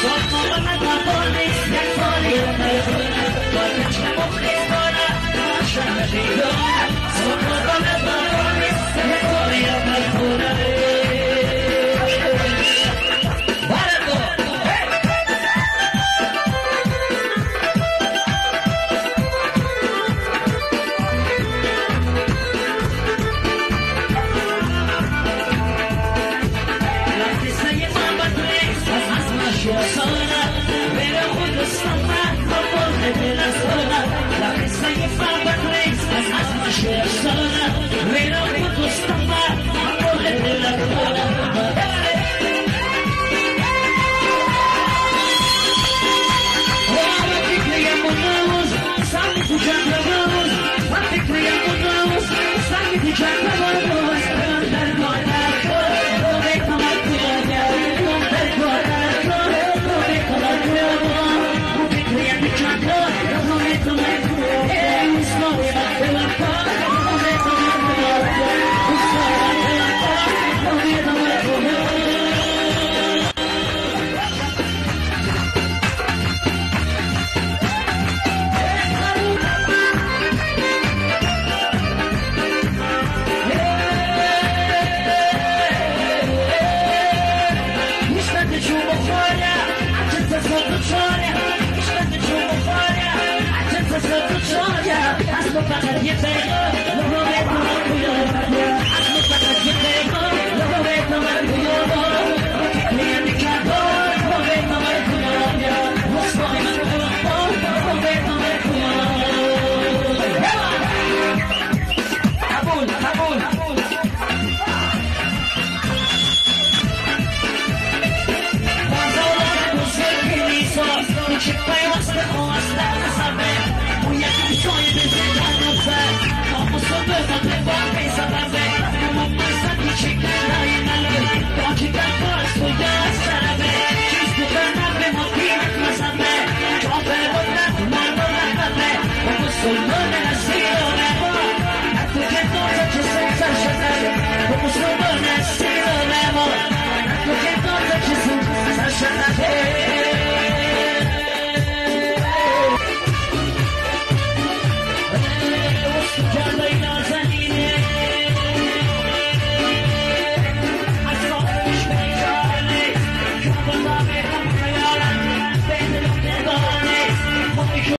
Somebody para el 7.